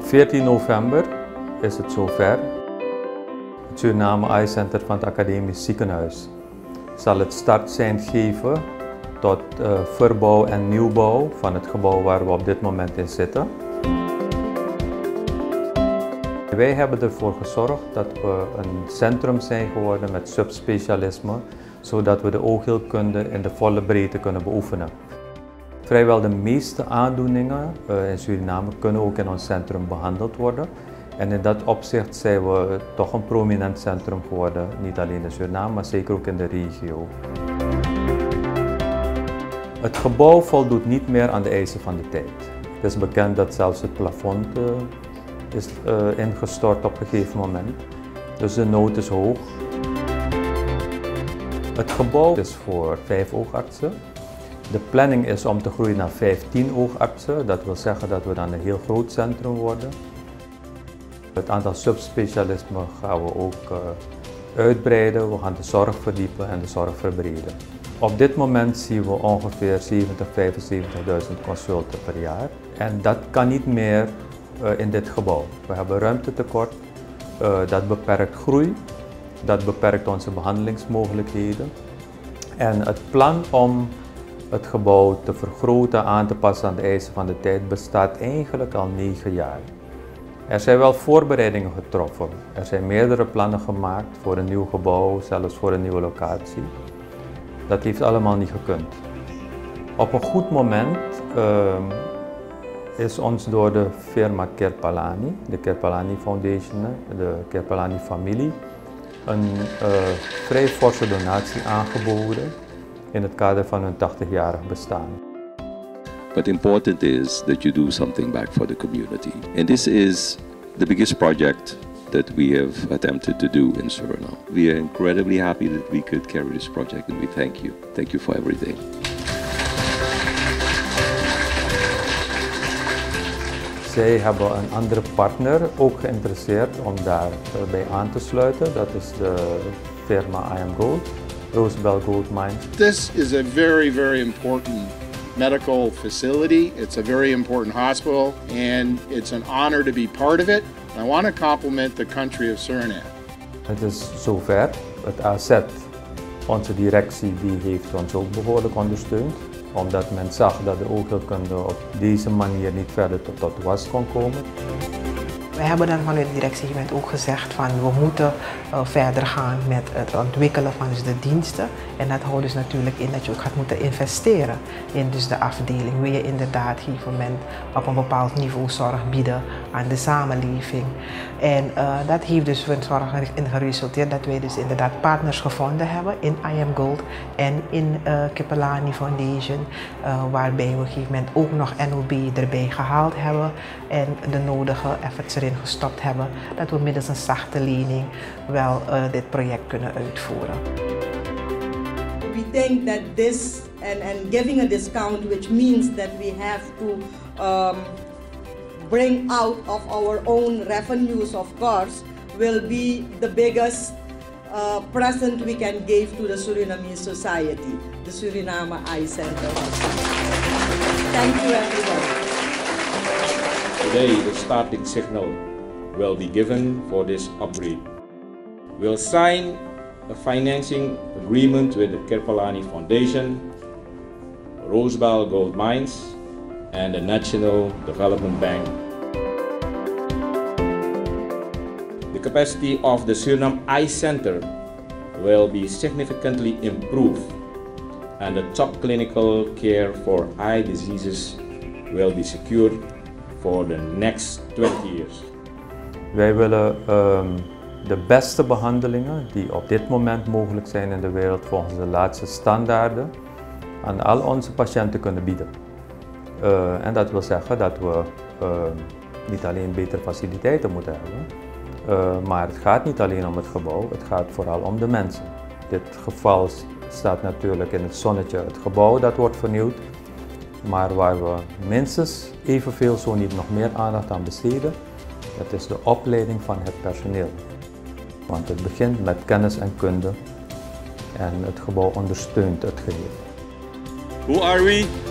Op 14 november is het zover. Het Suriname Eye Center van het Academisch Ziekenhuis zal het startsein geven tot uh, verbouw en nieuwbouw van het gebouw waar we op dit moment in zitten. Wij hebben ervoor gezorgd dat we een centrum zijn geworden met subspecialisme, zodat we de oogheelkunde in de volle breedte kunnen beoefenen. Vrijwel de meeste aandoeningen uh, in Suriname kunnen ook in ons centrum behandeld worden. En in dat opzicht zijn we toch een prominent centrum geworden, niet alleen in Suriname, maar zeker ook in de regio. Het gebouw voldoet niet meer aan de eisen van de tijd. Het is bekend dat zelfs het plafond uh, is uh, ingestort op een gegeven moment. Dus de nood is hoog. Het gebouw is voor vijf oogartsen. De planning is om te groeien naar 15 oogartsen. Dat wil zeggen dat we dan een heel groot centrum worden. Het aantal subspecialismen gaan we ook uh, uitbreiden. We gaan de zorg verdiepen en de zorg verbreden. Op dit moment zien we ongeveer 70, 75.000 consulten per jaar. En dat kan niet meer uh, in dit gebouw. We hebben ruimtetekort. Uh, dat beperkt groei. Dat beperkt onze behandelingsmogelijkheden. En het plan om het gebouw te vergroten, aan te passen aan de eisen van de tijd, bestaat eigenlijk al negen jaar. Er zijn wel voorbereidingen getroffen. Er zijn meerdere plannen gemaakt voor een nieuw gebouw, zelfs voor een nieuwe locatie. Dat heeft allemaal niet gekund. Op een goed moment uh, is ons door de firma Kerpalani, de Kerpalani Foundation, de Kerpalani familie, een uh, vrij forse donatie aangeboden in het kader van hun 80-jarig bestaan. But important is that you do something back for the community. And this is the biggest project that we have attempted to do in Suriname. We are incredibly happy that we could carry this project and we thank you. Thank you for everything. Zij hebben een andere partner ook geïnteresseerd om daarbij aan te sluiten. Dat is de firma I Am Gold, Roosevelt Gold. This is a very, very important medical facility. It's a very important hospital and it's an honor to be part of it. I want to compliment the country of Suriname. Het is zover. Het AZ, onze directie, die heeft ons ook behoorlijk ondersteund. Omdat men zag dat de oogheelkunde op deze manier niet verder tot, tot was kon komen. We hebben dan vanuit het directiegebied ook gezegd van we moeten uh, verder gaan met het ontwikkelen van dus de diensten. En dat houdt dus natuurlijk in dat je ook gaat moeten investeren in dus de afdeling. Wil je inderdaad op een op een bepaald niveau zorg bieden aan de samenleving. En uh, dat heeft dus voor zorg in geresulteerd dat wij dus inderdaad partners gevonden hebben in I Am Gold en in uh, Kipelani Foundation. waarbij we op een gegeven moment ook nog NOB erbij gehaald hebben en de nodige efforts erin gestopt hebben, dat we middels een zachte lening wel uh, dit project kunnen uitvoeren. We think that this and, and giving a discount, which means that we have to um, bring out of our own revenues, of course, will be the biggest uh, present we can give to the Suriname society, the Suriname Eye Center. Thank you, everybody. Today, the starting signal will be given for this upgrade. We'll sign a financing agreement with the Kerpalani Foundation, Rosebell Gold Mines, and the National Development Bank. The capacity of the Suriname Eye Center will be significantly improved and the top clinical care for eye diseases will be secured for the next 20 years. Wij willen um, de beste behandelingen die op dit moment mogelijk zijn in de wereld volgens de laatste standaarden aan al onze patiënten kunnen bieden. Uh, en dat wil zeggen dat we uh, niet alleen betere faciliteiten moeten hebben, uh, maar het gaat niet alleen om het gebouw, het gaat vooral om de mensen. Dit geval staat natuurlijk in het zonnetje het gebouw dat wordt vernieuwd, maar waar we minstens evenveel, zo niet nog meer aandacht aan besteden, dat is de opleiding van het personeel. Want het begint met kennis en kunde en het gebouw ondersteunt het geheel. Who are we?